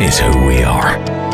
is who we are.